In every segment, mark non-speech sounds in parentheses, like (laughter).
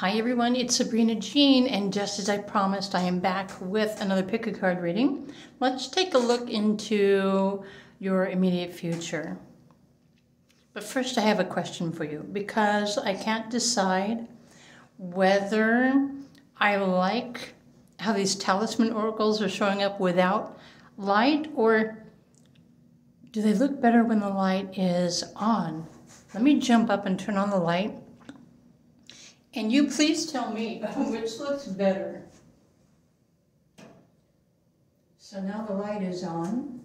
Hi everyone, it's Sabrina Jean, and just as I promised, I am back with another pick a card reading. Let's take a look into your immediate future. But first, I have a question for you because I can't decide whether I like how these talisman oracles are showing up without light or do they look better when the light is on? Let me jump up and turn on the light and you please tell me (laughs) which looks better. So now the light is on.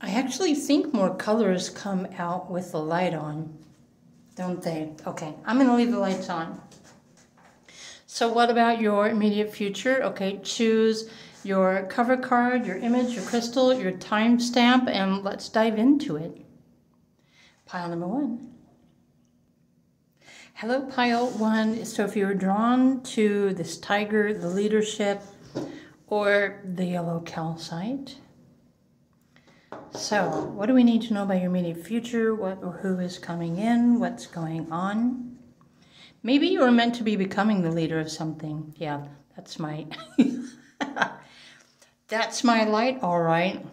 I actually think more colors come out with the light on, don't they? Okay, I'm to leave the lights on. So what about your immediate future? Okay, choose your cover card, your image, your crystal, your timestamp, and let's dive into it. Pile number one. Hello, pile one. So if you're drawn to this tiger, the leadership, or the yellow calcite, so what do we need to know about your immediate future? What or who is coming in? What's going on? Maybe you are meant to be becoming the leader of something. Yeah, that's my (laughs) that's my light, all right.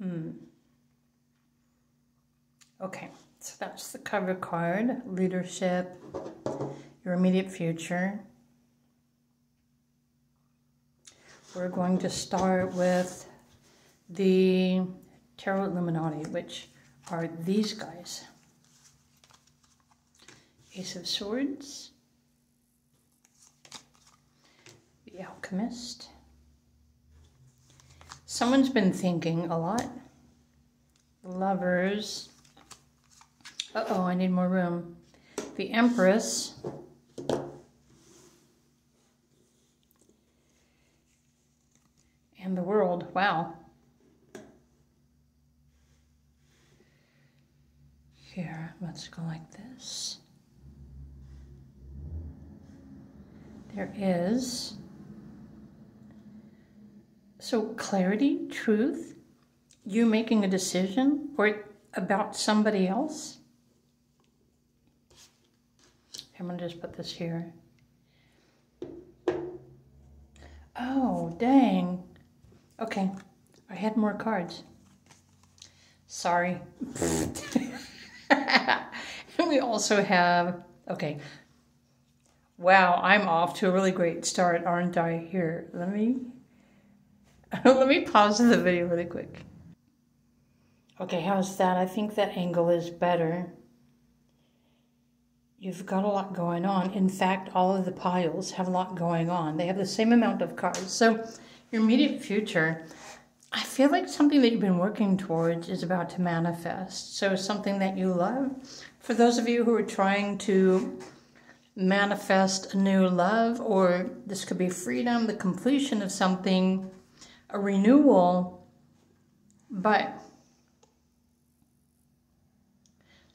Hmm. Okay, so that's the cover card, leadership, your immediate future. We're going to start with the Tarot Illuminati, which are these guys. Ace of Swords, the Alchemist. Someone's been thinking a lot. Lovers, uh-oh, I need more room. The Empress. And the world. Wow. Here, let's go like this. There is. So clarity, truth, you making a decision or about somebody else. I'm going to just put this here. Oh, dang. Okay, I had more cards. Sorry. And (laughs) we also have, okay. Wow, I'm off to a really great start, aren't I? Here, let me, (laughs) let me pause the video really quick. Okay, how's that? I think that angle is better. You've got a lot going on. In fact, all of the piles have a lot going on. They have the same amount of cards. So your immediate future, I feel like something that you've been working towards is about to manifest. So something that you love. For those of you who are trying to manifest a new love, or this could be freedom, the completion of something, a renewal, but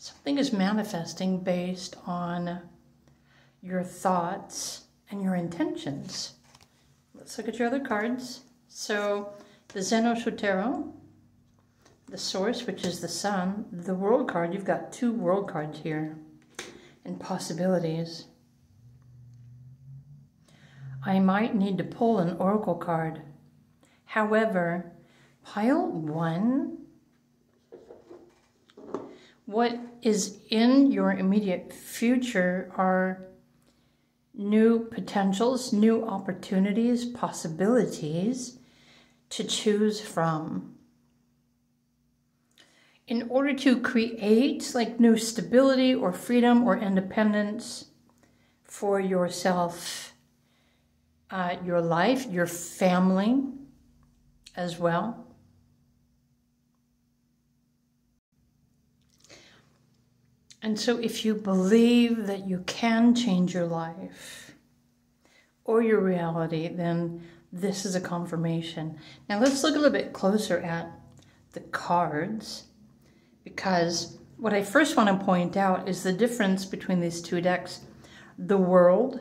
something is manifesting based on your thoughts and your intentions. Let's look at your other cards. So the Zen Osho Tarot, the Source, which is the Sun, the World card, you've got two World cards here, and possibilities. I might need to pull an Oracle card. However, pile one what is in your immediate future are new potentials, new opportunities, possibilities to choose from. In order to create like new stability or freedom or independence for yourself, uh, your life, your family as well, And so, if you believe that you can change your life or your reality, then this is a confirmation. Now, let's look a little bit closer at the cards because what I first want to point out is the difference between these two decks. The world,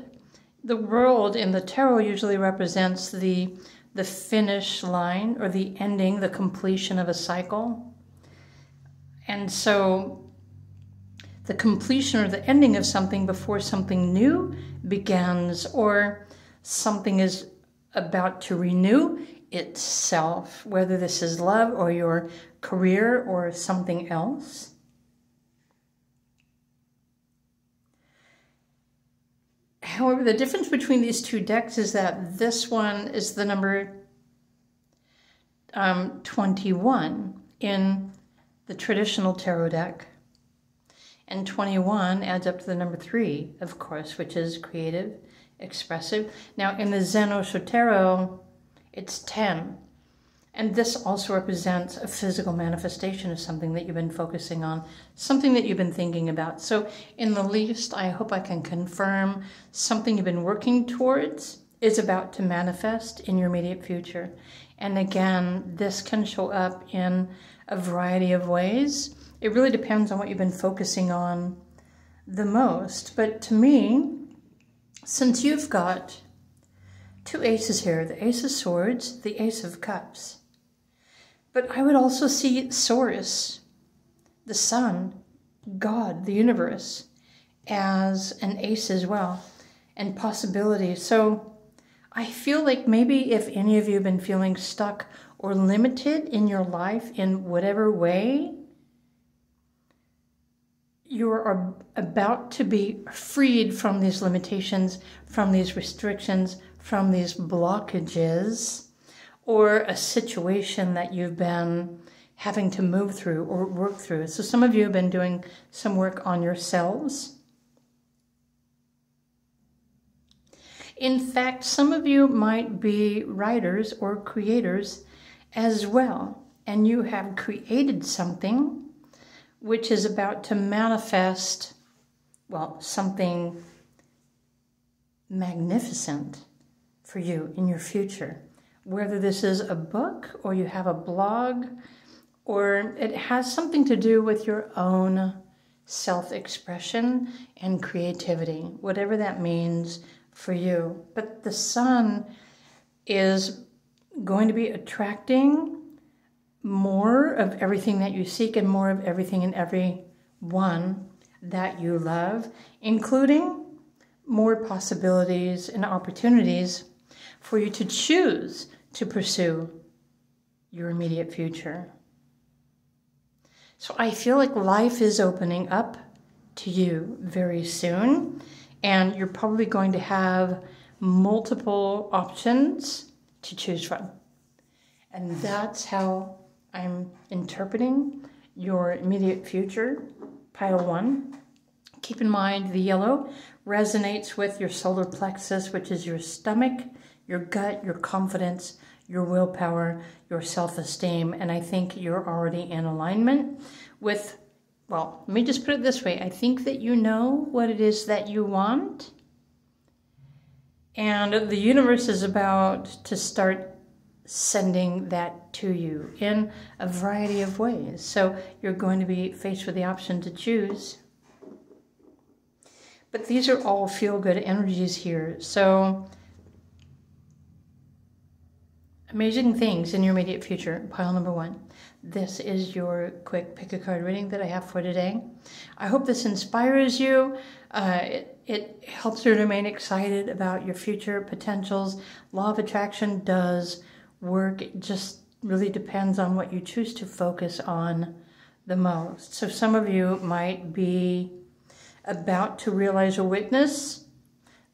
the world in the tarot usually represents the the finish line or the ending, the completion of a cycle And so the completion or the ending of something before something new begins or something is about to renew itself, whether this is love or your career or something else. However, the difference between these two decks is that this one is the number um, 21 in the traditional tarot deck. And 21 adds up to the number 3, of course, which is creative, expressive. Now, in the Zen it's 10. And this also represents a physical manifestation of something that you've been focusing on, something that you've been thinking about. So, in the least, I hope I can confirm something you've been working towards is about to manifest in your immediate future. And again, this can show up in a variety of ways. It really depends on what you've been focusing on the most. But to me, since you've got two aces here, the ace of swords, the ace of cups, but I would also see Source, the sun, God, the universe, as an ace as well, and possibility. So I feel like maybe if any of you have been feeling stuck or limited in your life in whatever way, you are about to be freed from these limitations, from these restrictions, from these blockages or a situation that you've been having to move through or work through. So some of you have been doing some work on yourselves. In fact, some of you might be writers or creators as well, and you have created something which is about to manifest, well, something magnificent for you in your future whether this is a book or you have a blog or it has something to do with your own self expression and creativity, whatever that means for you. But the sun is going to be attracting more of everything that you seek and more of everything and every one that you love, including more possibilities and opportunities for you to choose to pursue your immediate future. So I feel like life is opening up to you very soon, and you're probably going to have multiple options to choose from. And that's how I'm interpreting your immediate future, pile one. Keep in mind the yellow resonates with your solar plexus, which is your stomach, your gut, your confidence, your willpower, your self esteem. And I think you're already in alignment with, well, let me just put it this way I think that you know what it is that you want. And the universe is about to start sending that to you in a variety of ways. So you're going to be faced with the option to choose. But these are all feel good energies here. So Amazing things in your immediate future, pile number one. This is your quick pick a card reading that I have for today. I hope this inspires you. Uh, it, it helps you remain excited about your future potentials. Law of attraction does work. It just really depends on what you choose to focus on the most. So some of you might be about to realize or witness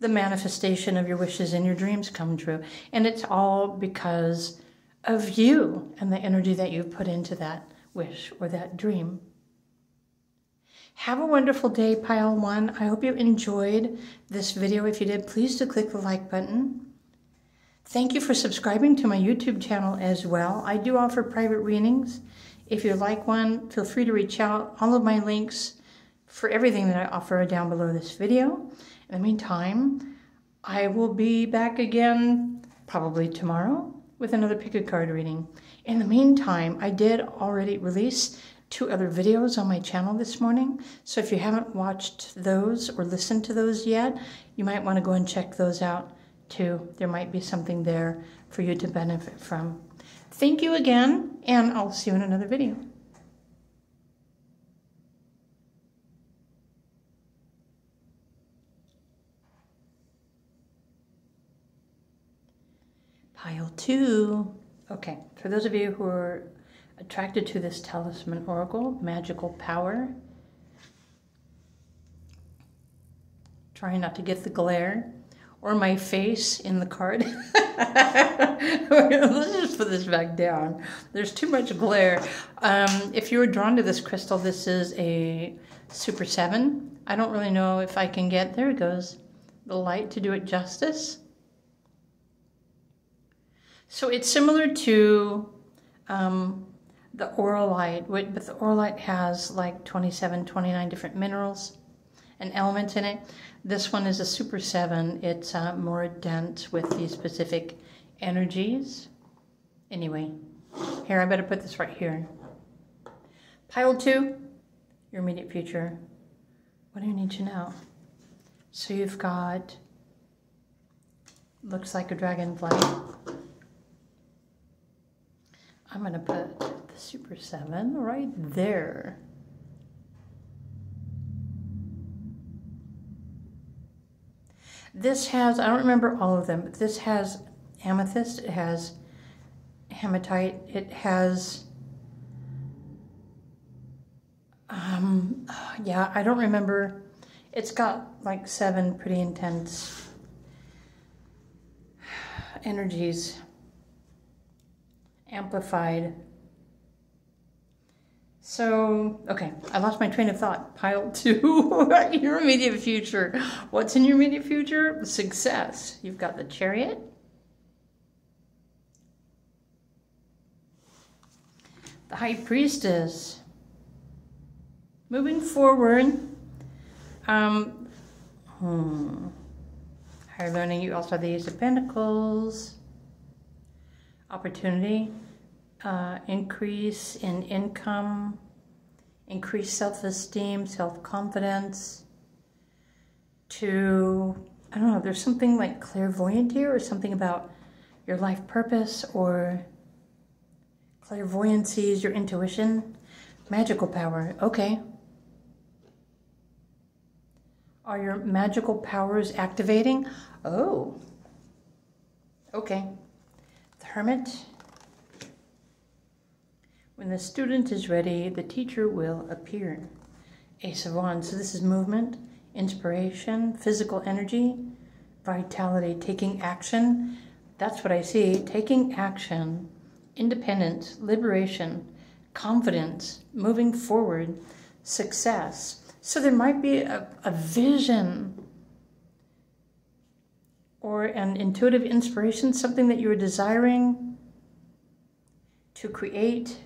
the manifestation of your wishes and your dreams come true. And it's all because of you and the energy that you've put into that wish or that dream. Have a wonderful day, Pile One. I hope you enjoyed this video. If you did, please do click the like button. Thank you for subscribing to my YouTube channel as well. I do offer private readings. If you like one, feel free to reach out. All of my links for everything that I offer are down below this video. In the meantime, I will be back again probably tomorrow with another pick a card reading. In the meantime, I did already release two other videos on my channel this morning. So if you haven't watched those or listened to those yet, you might want to go and check those out too. There might be something there for you to benefit from. Thank you again, and I'll see you in another video. Pile two. Okay, for those of you who are attracted to this talisman oracle, magical power, trying not to get the glare or my face in the card. (laughs) Let's just put this back down. There's too much glare. Um, if you were drawn to this crystal, this is a Super 7. I don't really know if I can get, there it goes, the light to do it justice. So it's similar to um, the Auralite, but the Auralite has like 27, 29 different minerals and elements in it. This one is a Super 7. It's uh, more dense with these specific energies. Anyway, here, I better put this right here. Pile 2, your immediate future. What do you need to know? So you've got, looks like a dragonfly. I'm going to put the Super 7 right there. This has, I don't remember all of them, but this has amethyst, it has hematite, it has, um, yeah, I don't remember. It's got like seven pretty intense energies amplified. So, okay, I lost my train of thought. Pile two, (laughs) your immediate future. What's in your immediate future? Success. You've got the chariot. The high priestess. Moving forward, um, hmm, higher learning, you also have the Ace of Pentacles opportunity, uh, increase in income, increase self-esteem, self-confidence, to, I don't know, there's something like clairvoyant here or something about your life purpose or clairvoyancy is your intuition, magical power, okay. Are your magical powers activating? Oh, okay. The Hermit. When the student is ready, the teacher will appear. Ace of Wands. So this is movement, inspiration, physical energy, vitality, taking action. That's what I see. Taking action, independence, liberation, confidence, moving forward, success. So there might be a, a vision or an intuitive inspiration, something that you are desiring to create.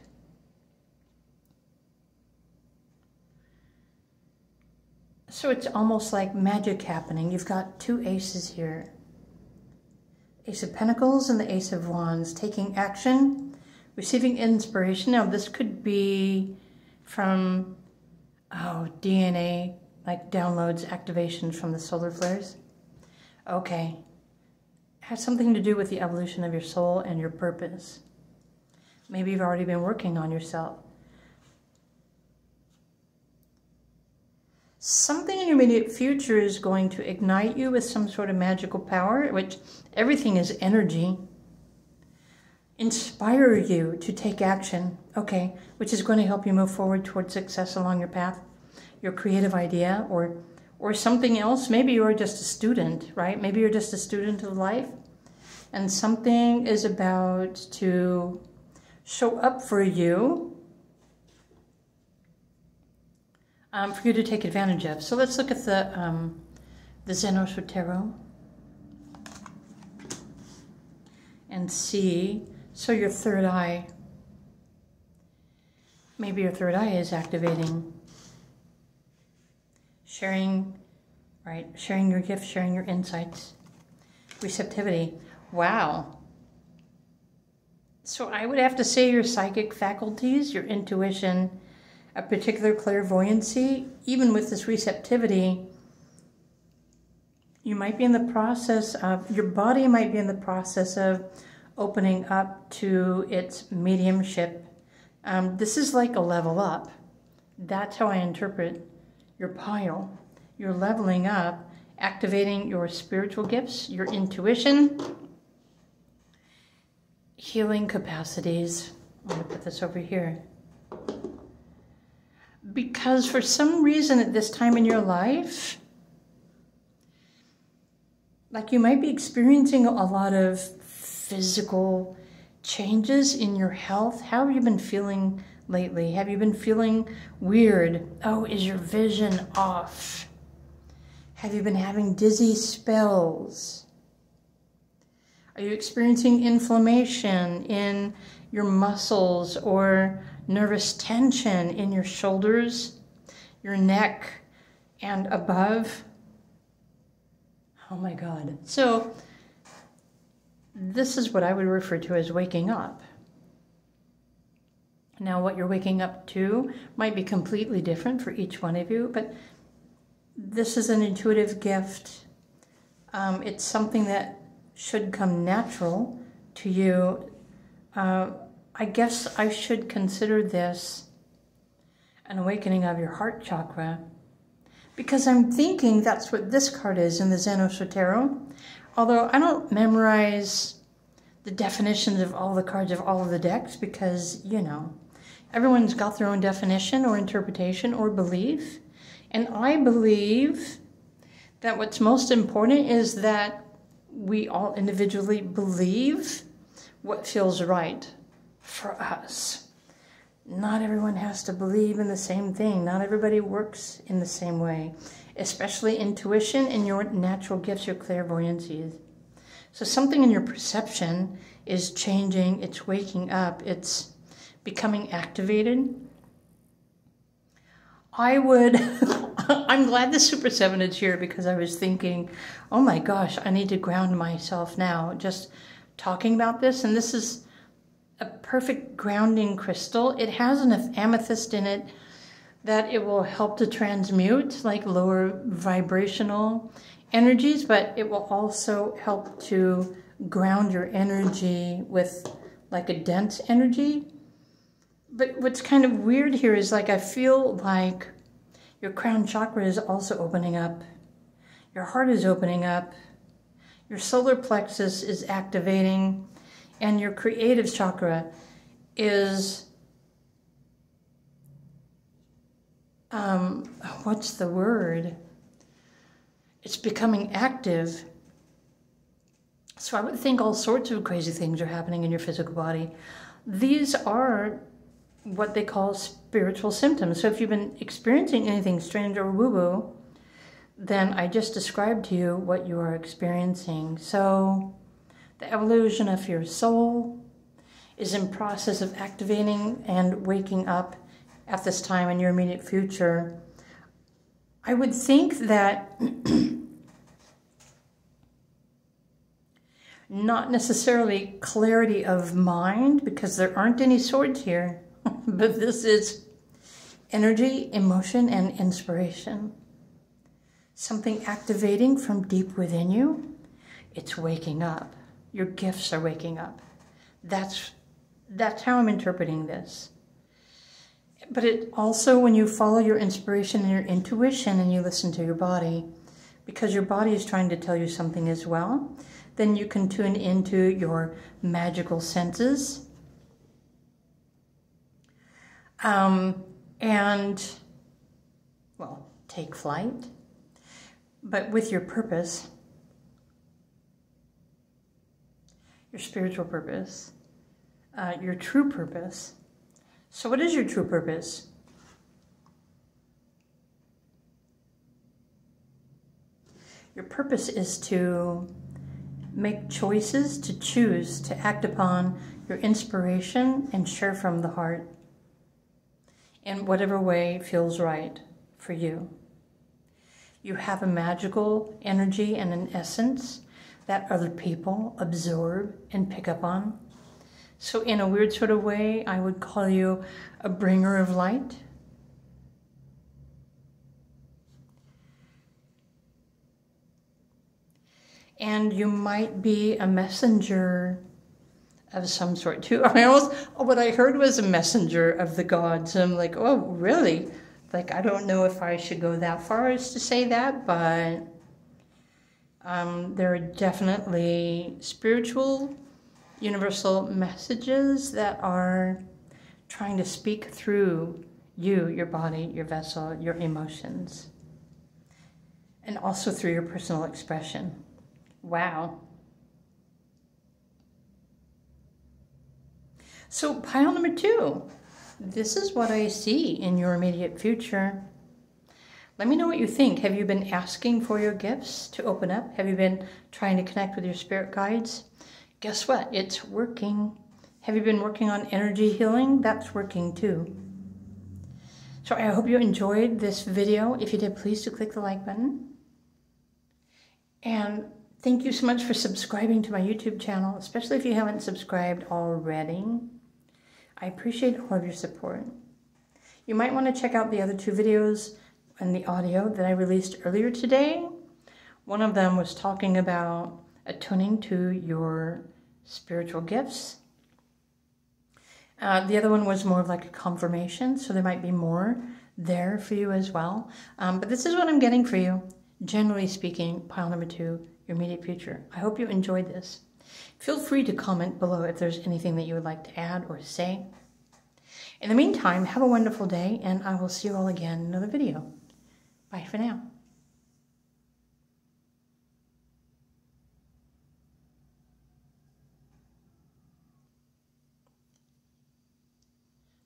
So it's almost like magic happening. You've got two aces here. Ace of Pentacles and the Ace of Wands. Taking action, receiving inspiration. Now this could be from, oh, DNA, like downloads, activations from the solar flares. Okay, has something to do with the evolution of your soul and your purpose. Maybe you've already been working on yourself. Something in your immediate future is going to ignite you with some sort of magical power, which everything is energy. Inspire you to take action, okay, which is going to help you move forward towards success along your path, your creative idea, or or something else. Maybe you're just a student, right? Maybe you're just a student of life and something is about to show up for you um, for you to take advantage of. So let's look at the, um, the Zenos and see. So your third eye, maybe your third eye is activating. Sharing, right? Sharing your gifts, sharing your insights. Receptivity. Wow. So I would have to say your psychic faculties, your intuition, a particular clairvoyancy, even with this receptivity, you might be in the process of, your body might be in the process of opening up to its mediumship. Um, this is like a level up. That's how I interpret your pile. You're leveling up, activating your spiritual gifts, your intuition, healing capacities. I'm going to put this over here. Because for some reason at this time in your life, like you might be experiencing a lot of physical changes in your health. How have you been feeling lately? Have you been feeling weird? Oh, is your vision off? Have you been having dizzy spells? Are you experiencing inflammation in your muscles or nervous tension in your shoulders, your neck, and above? Oh my God. So, this is what I would refer to as waking up. Now, what you're waking up to might be completely different for each one of you, but this is an intuitive gift. Um, it's something that should come natural to you. Uh, I guess I should consider this an awakening of your heart chakra because I'm thinking that's what this card is in the Zenos Tarot. Although I don't memorize the definitions of all the cards of all of the decks because, you know, everyone's got their own definition or interpretation or belief. And I believe that what's most important is that we all individually believe what feels right for us. Not everyone has to believe in the same thing. Not everybody works in the same way, especially intuition and your natural gifts, your clairvoyancy. So something in your perception is changing, it's waking up, it's becoming activated. I would, (laughs) I'm glad the Super 7 is here because I was thinking, oh my gosh, I need to ground myself now. Just talking about this, and this is a perfect grounding crystal. It has enough amethyst in it that it will help to transmute like lower vibrational energies, but it will also help to ground your energy with like a dense energy. But what's kind of weird here is like I feel like your crown chakra is also opening up. Your heart is opening up. Your solar plexus is activating and your creative chakra is um, what's the word? It's becoming active. So I would think all sorts of crazy things are happening in your physical body. These are what they call spiritual symptoms. So if you've been experiencing anything strange or woo woo, then I just described to you what you are experiencing. So the evolution of your soul is in process of activating and waking up at this time in your immediate future. I would think that (clears throat) not necessarily clarity of mind because there aren't any swords here, (laughs) but this is energy, emotion, and inspiration. Something activating from deep within you. It's waking up. Your gifts are waking up. That's, that's how I'm interpreting this. But it also, when you follow your inspiration and your intuition and you listen to your body, because your body is trying to tell you something as well, then you can tune into your magical senses. Um, and, well, take flight, but with your purpose your spiritual purpose, uh, your true purpose. So, what is your true purpose? Your purpose is to make choices, to choose, to act upon your inspiration and share from the heart in whatever way feels right for you. You have a magical energy and an essence that other people absorb and pick up on. So, in a weird sort of way, I would call you a bringer of light. And you might be a messenger of some sort too. (laughs) I almost, what I heard was a messenger of the gods. I'm like, oh, really? Like, I don't know if I should go that far as to say that, but um, there are definitely spiritual universal messages that are trying to speak through you, your body, your vessel, your emotions, and also through your personal expression. Wow. So, pile number two. This is what I see in your immediate future. Let me know what you think. Have you been asking for your gifts to open up? Have you been trying to connect with your spirit guides? Guess what? It's working. Have you been working on energy healing? That's working too. So I hope you enjoyed this video. If you did, please do click the like button. And thank you so much for subscribing to my YouTube channel, especially if you haven't subscribed already. I appreciate all of your support. You might want to check out the other two videos and the audio that I released earlier today. One of them was talking about attuning to your spiritual gifts. Uh, the other one was more of like a confirmation, so there might be more there for you as well. Um, but this is what I'm getting for you, generally speaking, pile number two, your immediate future. I hope you enjoyed this. Feel free to comment below if there's anything that you would like to add or say. In the meantime, have a wonderful day, and I will see you all again in another video. Bye for now.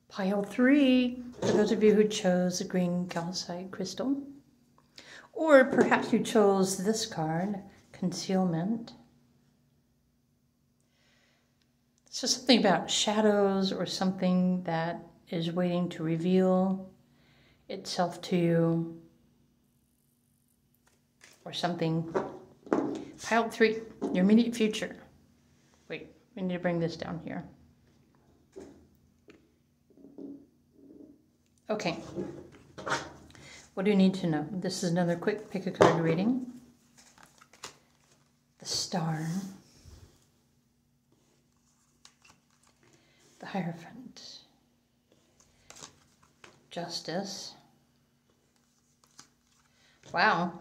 Pile three, for those of you who chose the green calcite crystal. Or perhaps you chose this card, Concealment. So something about shadows or something that is waiting to reveal itself to you. Or something. Pile three, your immediate future. Wait, we need to bring this down here. Okay. What do you need to know? This is another quick pick a card reading. The star. The Hierophant. Justice. Wow.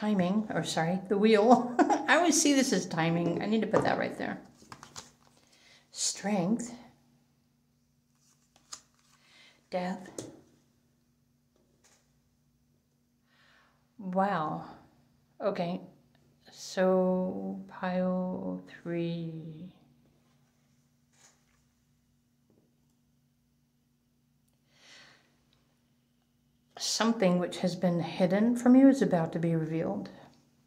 Timing, or sorry, the wheel. (laughs) I always see this as timing. I need to put that right there. Strength. Death. Wow. Okay. So pile three. Something which has been hidden from you is about to be revealed.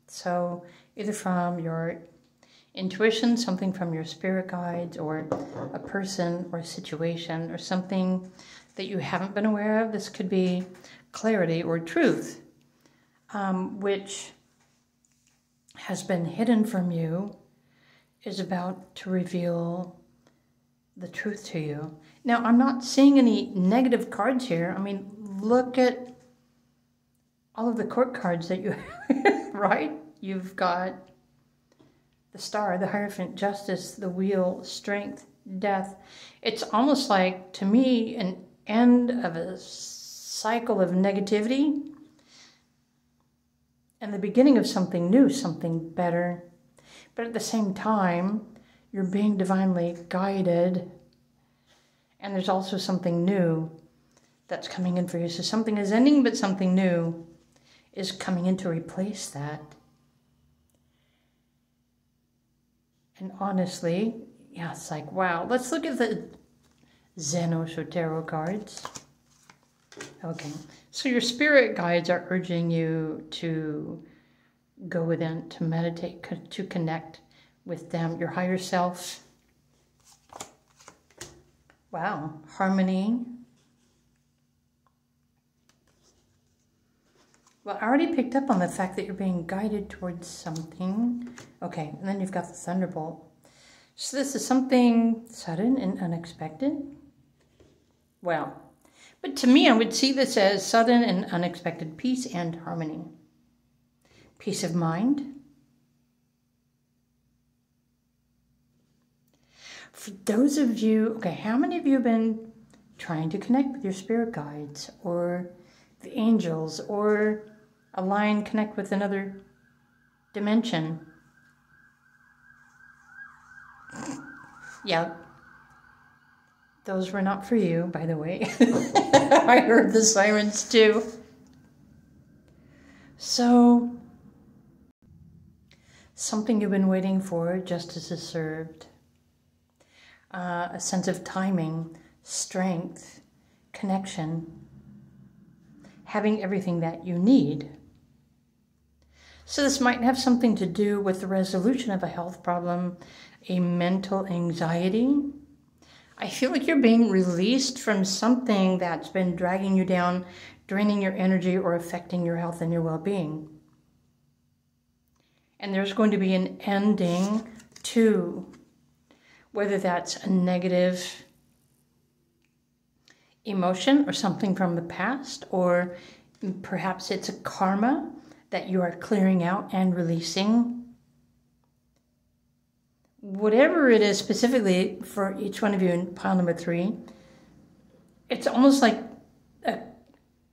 So either from your intuition, something from your spirit guides, or a person or a situation, or something that you haven't been aware of. This could be clarity or truth um, which has been hidden from you, is about to reveal the truth to you. Now, I'm not seeing any negative cards here. I mean, look at all of the court cards that you, (laughs) right? You've got the star, the Hierophant, justice, the wheel, strength, death. It's almost like, to me, an end of a cycle of negativity and the beginning of something new, something better. But at the same time, you're being divinely guided, and there's also something new that's coming in for you. So something is ending, but something new is coming in to replace that. And honestly, yeah, it's like, wow. Let's look at the Zen Osho Tarot cards. Okay, so your spirit guides are urging you to go within, to meditate, to connect with them, your higher self. Wow, harmony. Well, I already picked up on the fact that you're being guided towards something. Okay, and then you've got the thunderbolt. So this is something sudden and unexpected. Well, but to me, I would see this as sudden and unexpected peace and harmony. Peace of mind. For those of you, okay, how many of you have been trying to connect with your spirit guides or the angels or align, connect with another dimension? Yeah. Those were not for you, by the way. (laughs) I heard the sirens too. So, something you've been waiting for, justice is served. Uh, a sense of timing, strength, connection, having everything that you need. So, this might have something to do with the resolution of a health problem, a mental anxiety. I feel like you're being released from something that's been dragging you down, draining your energy, or affecting your health and your well being. And there's going to be an ending to whether that's a negative emotion or something from the past, or perhaps it's a karma that you are clearing out and releasing. Whatever it is specifically for each one of you in pile number three, it's almost like a,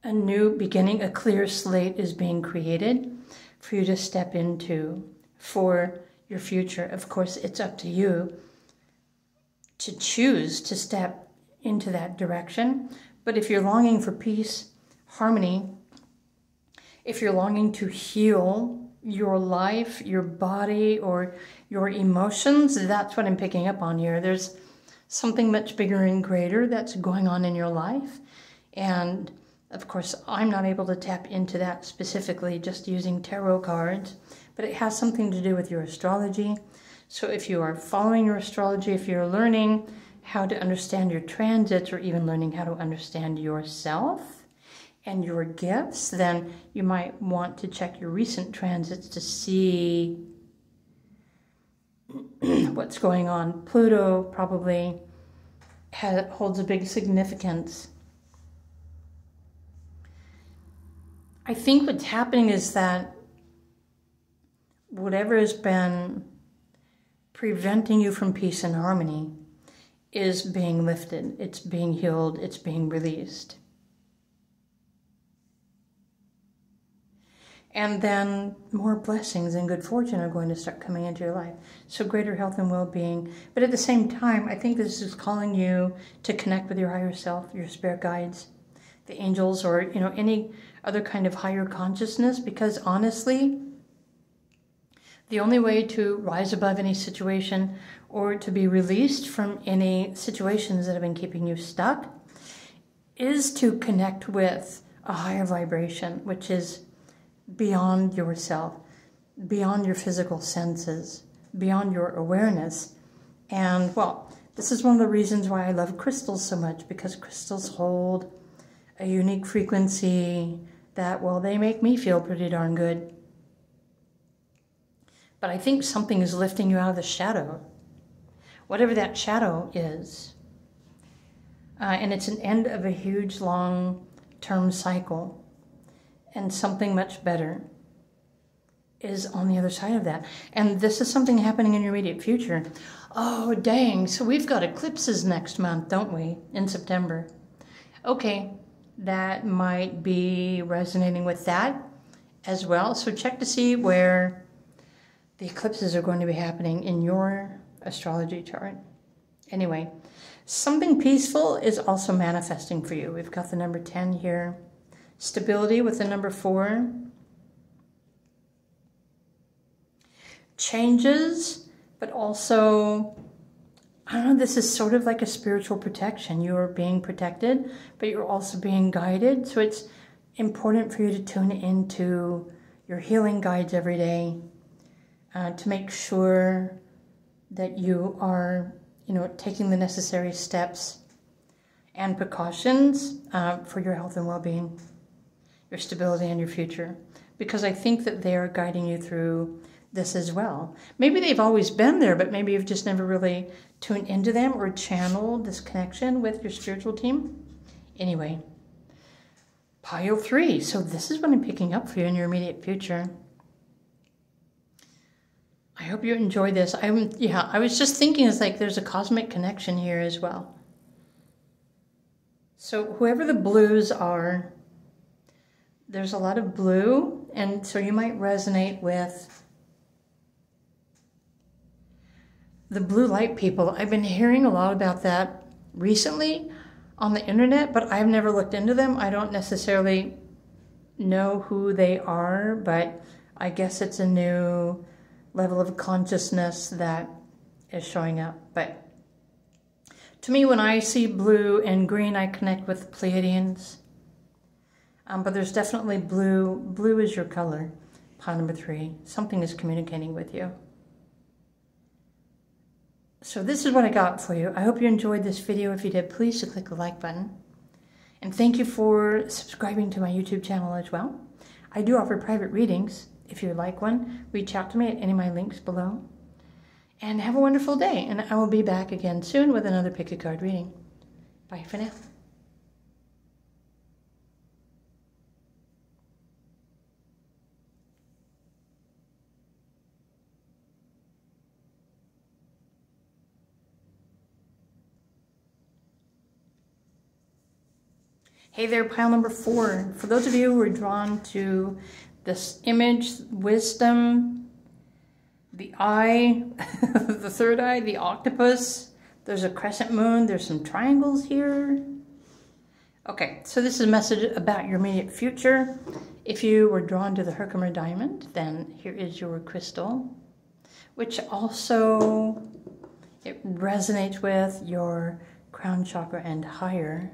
a new beginning, a clear slate is being created for you to step into for your future. Of course, it's up to you to choose to step into that direction. But if you're longing for peace, harmony, if you're longing to heal your life, your body, or your emotions, that's what I'm picking up on here. There's something much bigger and greater that's going on in your life. And of course, I'm not able to tap into that specifically just using tarot cards, but it has something to do with your astrology. So if you are following your astrology, if you're learning how to understand your transits or even learning how to understand yourself and your gifts, then you might want to check your recent transits to see (clears throat) what's going on. Pluto probably has, holds a big significance. I think what's happening is that whatever has been preventing you from peace and harmony is being lifted, it's being healed, it's being released. And then more blessings and good fortune are going to start coming into your life. So greater health and well-being. But at the same time, I think this is calling you to connect with your higher self, your spirit guides, the angels, or you know, any other kind of higher consciousness, because honestly, the only way to rise above any situation or to be released from any situations that have been keeping you stuck is to connect with a higher vibration, which is beyond yourself, beyond your physical senses, beyond your awareness. And well, this is one of the reasons why I love crystals so much because crystals hold a unique frequency that, well, they make me feel pretty darn good. But I think something is lifting you out of the shadow, whatever that shadow is. Uh, and it's an end of a huge, long term cycle. And something much better is on the other side of that. And this is something happening in your immediate future. Oh, dang. So we've got eclipses next month, don't we? In September. Okay, that might be resonating with that as well. So check to see where the eclipses are going to be happening in your astrology chart. Anyway, something peaceful is also manifesting for you. We've got the number 10 here. Stability with the number 4. Changes, but also, I don't know, this is sort of like a spiritual protection. You are being protected, but you're also being guided. So it's important for you to tune into your healing guides every day uh, to make sure that you are, you know, taking the necessary steps and precautions uh, for your health and well-being, your stability, and your future. Because I think that they are guiding you through this as well. Maybe they've always been there, but maybe you've just never really tuned into them or channeled this connection with your spiritual team. Anyway, pile three. So this is what I'm picking up for you in your immediate future. I hope you enjoy this. I'm yeah, I was just thinking it's like there's a cosmic connection here as well. So whoever the blues are, there's a lot of blue, and so you might resonate with the blue light people, I've been hearing a lot about that recently on the internet, but I've never looked into them. I don't necessarily know who they are, but I guess it's a new level of consciousness that is showing up. But to me, when I see blue and green, I connect with Pleiadians. Um, but there's definitely blue. Blue is your color. Pile number three. Something is communicating with you. So this is what I got for you. I hope you enjoyed this video. If you did, please click the like button. And thank you for subscribing to my YouTube channel as well. I do offer private readings. If you would like one, reach out to me at any of my links below. And have a wonderful day. And I will be back again soon with another pick a card reading. Bye for now. Hey there, pile number four. For those of you who are drawn to this image, wisdom, the eye, (laughs) the third eye, the octopus, there's a crescent moon, there's some triangles here. Okay, so this is a message about your immediate future. If you were drawn to the Herkimer diamond, then here is your crystal, which also it resonates with your crown chakra and higher.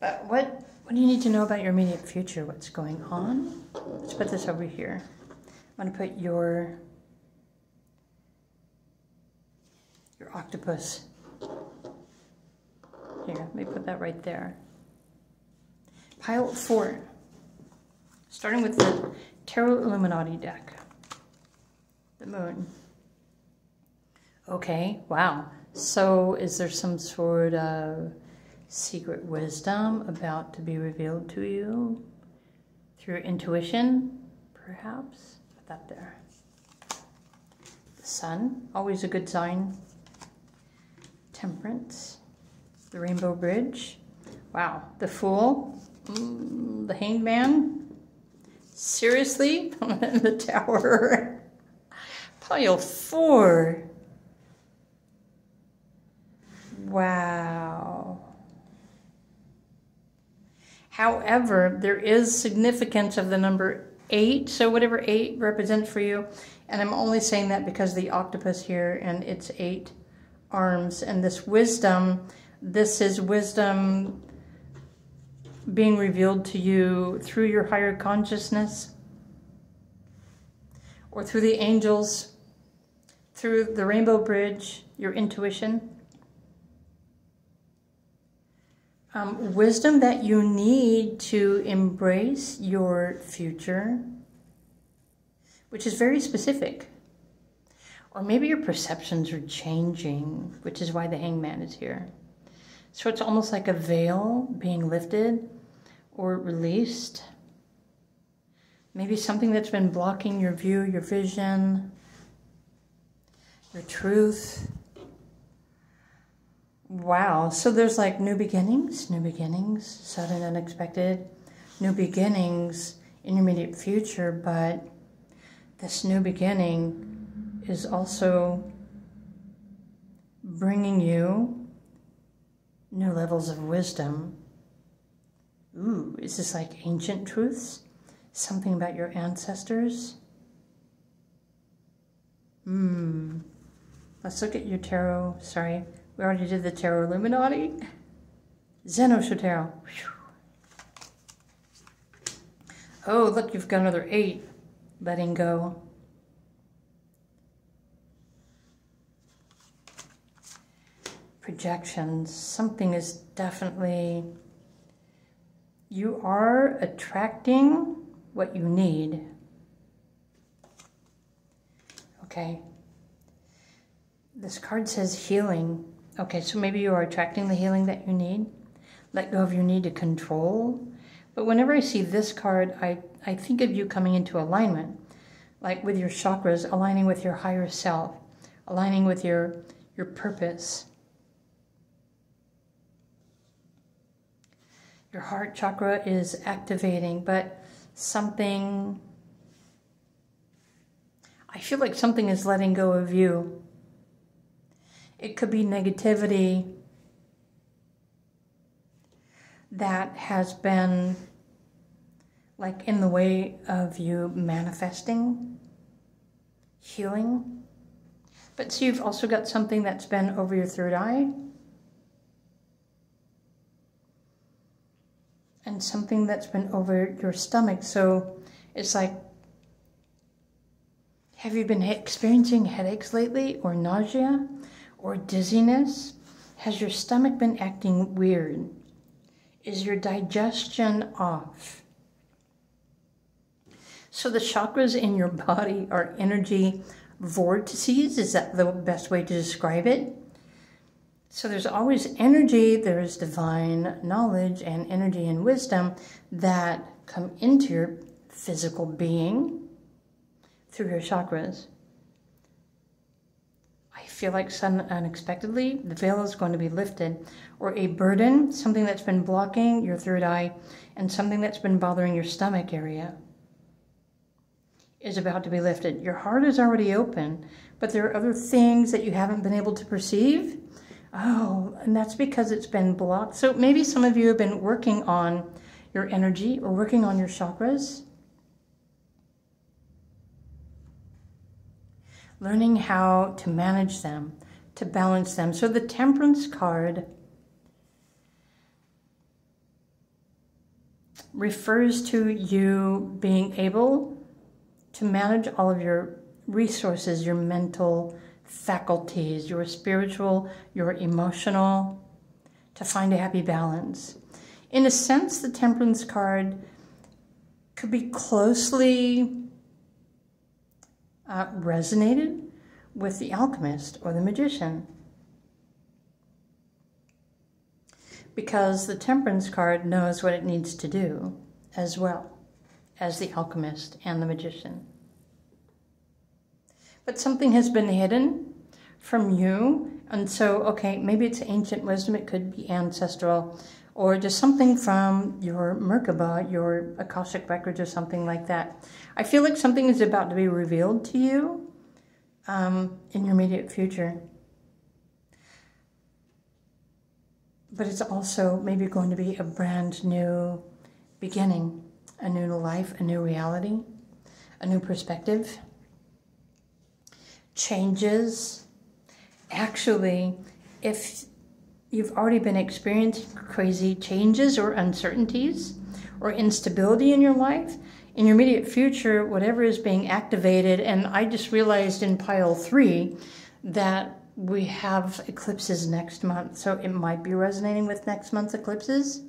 But what, what do you need to know about your immediate future? What's going on? Let's put this over here. I'm going to put your, your octopus here. Let me put that right there. Pile four. Starting with the Tarot Illuminati deck. The moon. Okay, wow. So is there some sort of secret wisdom about to be revealed to you through intuition, perhaps. Put that there. The sun, always a good sign. Temperance, the rainbow bridge. Wow, the fool, mm, the hanged man. Seriously, (laughs) the tower. (laughs) Pile four. Wow. However, there is significance of the number eight, so whatever eight represents for you, and I'm only saying that because the octopus here and its eight arms and this wisdom, this is wisdom being revealed to you through your higher consciousness or through the angels, through the rainbow bridge, your intuition. Um, wisdom that you need to embrace your future, which is very specific. Or maybe your perceptions are changing, which is why the hangman is here. So it's almost like a veil being lifted or released. Maybe something that's been blocking your view, your vision, your truth. Wow. So there's like new beginnings, new beginnings, sudden, unexpected, new beginnings in your immediate future, but this new beginning is also bringing you new levels of wisdom. Ooh, is this like ancient truths? Something about your ancestors? Hmm. Let's look at your tarot. Sorry, we already did the Tarot Illuminati. Zen Osho Tarot. Oh, look, you've got another eight. Letting go. Projections. Something is definitely... You are attracting what you need. Okay. This card says healing. Okay, so maybe you are attracting the healing that you need. Let go of your need to control. But whenever I see this card, I, I think of you coming into alignment, like with your chakras, aligning with your higher self, aligning with your, your purpose. Your heart chakra is activating, but something, I feel like something is letting go of you It could be negativity that has been like in the way of you manifesting healing. But see, you've also got something that's been over your third eye. And something that's been over your stomach. So it's like, have you been experiencing headaches lately, or nausea, or dizziness? Has your stomach been acting weird? Is your digestion off? So the chakras in your body are energy vortices. Is that the best way to describe it? So there's always energy, there's divine knowledge and energy and wisdom that come into your physical being through your chakras. Feel like sudden unexpectedly the veil is going to be lifted or a burden, something that's been blocking your third eye and something that's been bothering your stomach area is about to be lifted. Your heart is already open, but there are other things that you haven't been able to perceive. Oh, and that's because it's been blocked. So maybe some of you have been working on your energy or working on your chakras. Learning how to manage them, to balance them. So the temperance card refers to you being able to manage all of your resources, your mental faculties, your spiritual, your emotional, to find a happy balance. In a sense, the temperance card could be closely uh, resonated with the alchemist or the magician. Because the temperance card knows what it needs to do as well as the alchemist and the magician. But something has been hidden from you. And so, okay, maybe it's ancient wisdom, it could be ancestral, or just something from your Merkaba, your Akashic records, or something like that. I feel like something is about to be revealed to you um, in your immediate future. But it's also maybe going to be a brand new beginning a new life, a new reality, a new perspective. Changes. Actually, if you've already been experiencing crazy changes or uncertainties or instability in your life, in your immediate future, whatever is being activated, and I just realized in pile three that we have eclipses next month, so it might be resonating with next month's eclipses.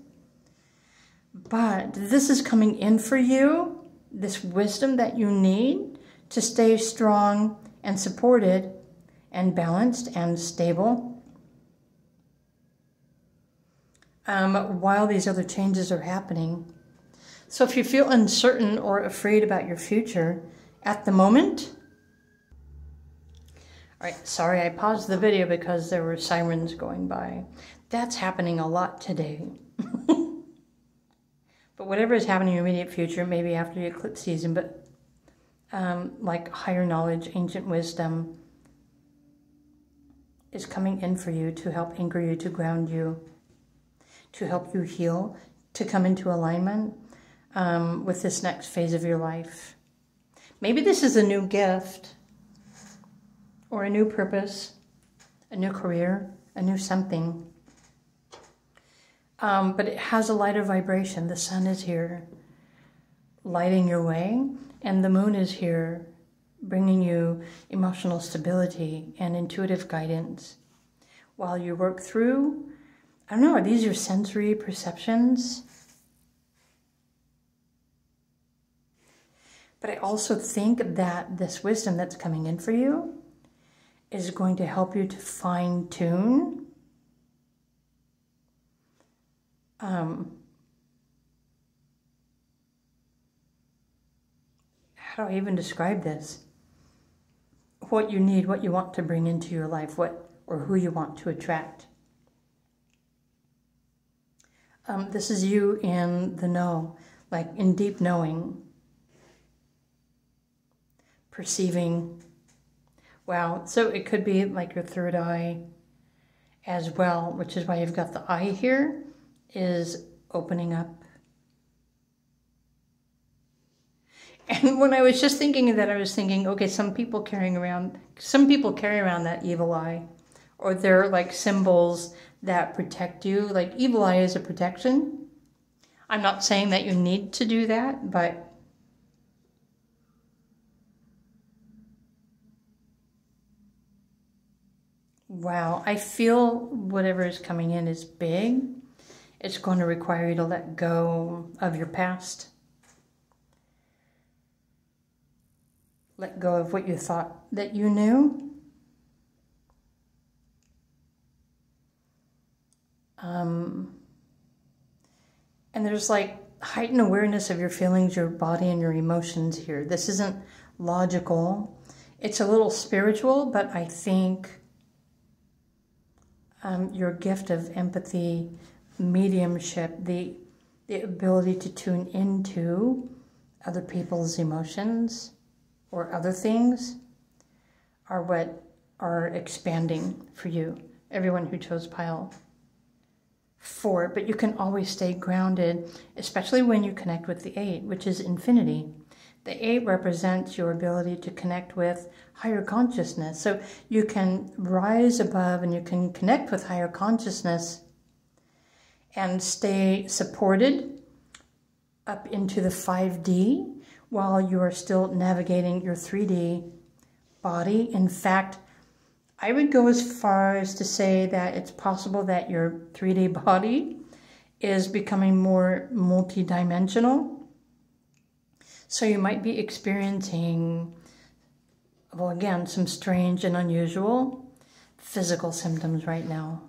But this is coming in for you, this wisdom that you need to stay strong and supported and balanced and stable um, while these other changes are happening. So if you feel uncertain or afraid about your future at the moment, all right, sorry, I paused the video because there were sirens going by. That's happening a lot today. (laughs) But whatever is happening in your immediate future, maybe after the eclipse season, but um, like higher knowledge, ancient wisdom is coming in for you to help anchor you, to ground you, to help you heal, to come into alignment um, with this next phase of your life. Maybe this is a new gift or a new purpose, a new career, a new something um, but it has a lighter vibration. The sun is here lighting your way, and the moon is here bringing you emotional stability and intuitive guidance while you work through. I don't know, are these your sensory perceptions? But I also think that this wisdom that's coming in for you is going to help you to fine tune um, how do I even describe this? What you need, what you want to bring into your life, what or who you want to attract. Um, this is you in the know, like in deep knowing, perceiving. Wow. So it could be like your third eye as well, which is why you've got the eye here, is opening up. And (laughs) when I was just thinking of that, I was thinking, okay, some people carrying around, some people carry around that evil eye, or they're like symbols that protect you. Like evil eye is a protection. I'm not saying that you need to do that, but Wow, I feel whatever is coming in is big. It's going to require you to let go of your past. Let go of what you thought that you knew. Um, and there's like heightened awareness of your feelings, your body, and your emotions here. This isn't logical. It's a little spiritual, but I think um, your gift of empathy, mediumship, the, the ability to tune into other people's emotions or other things are what are expanding for you, everyone who chose pile four. But you can always stay grounded, especially when you connect with the eight, which is infinity. The eight represents your ability to connect with higher consciousness. So you can rise above and you can connect with higher consciousness and stay supported up into the 5D while you are still navigating your 3D body. In fact, I would go as far as to say that it's possible that your 3D (laughs) body is becoming more multidimensional so you might be experiencing, well, again, some strange and unusual physical symptoms right now.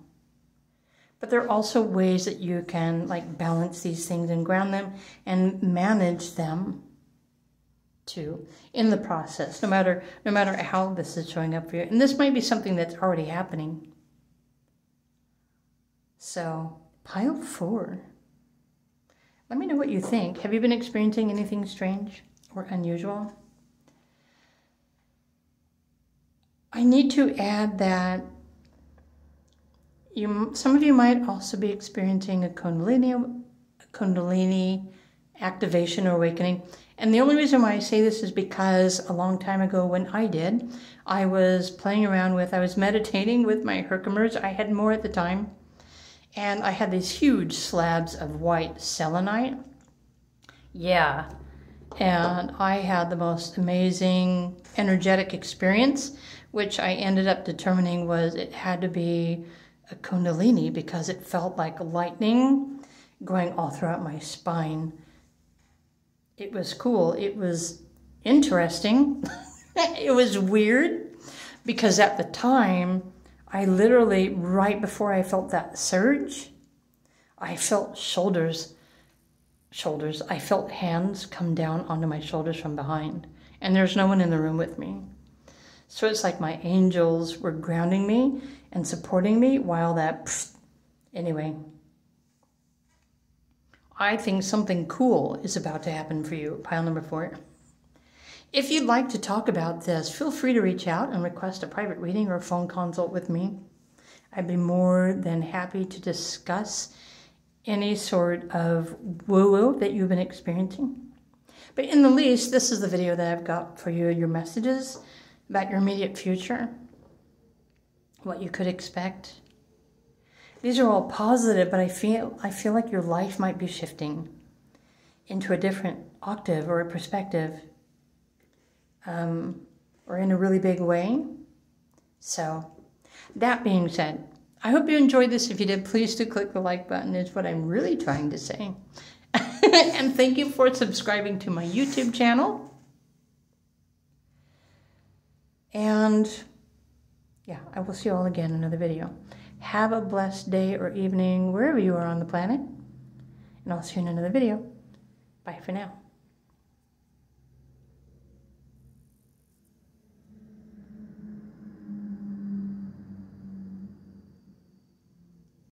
But there are also ways that you can like balance these things and ground them and manage them too in the process, no matter no matter how this is showing up for you. And this might be something that's already happening. So pile four. Let me know what you think. Have you been experiencing anything strange or unusual? I need to add that you, some of you might also be experiencing a kundalini, a kundalini activation or awakening. And the only reason why I say this is because a long time ago when I did, I was playing around with, I was meditating with my Herkimers. I had more at the time and I had these huge slabs of white selenite. Yeah, and I had the most amazing energetic experience, which I ended up determining was it had to be a kundalini because it felt like lightning going all throughout my spine. It was cool. It was interesting. (laughs) it was weird because at the time I literally, right before I felt that surge, I felt shoulders, shoulders. I felt hands come down onto my shoulders from behind. And there's no one in the room with me. So it's like my angels were grounding me and supporting me while that, pfft, anyway. I think something cool is about to happen for you, pile number four. If you'd like to talk about this, feel free to reach out and request a private reading or a phone consult with me. I'd be more than happy to discuss any sort of woo-woo that you've been experiencing. But in the least, this is the video that I've got for you, your messages about your immediate future, what you could expect. These are all positive, but I feel I feel like your life might be shifting into a different octave or a perspective um, or in a really big way. So, that being said, I hope you enjoyed this. If you did, please do click the like button, is what I'm really trying to say. (laughs) and thank you for subscribing to my YouTube channel. And yeah, I will see you all again in another video. Have a blessed day or evening wherever you are on the planet. And I'll see you in another video. Bye for now.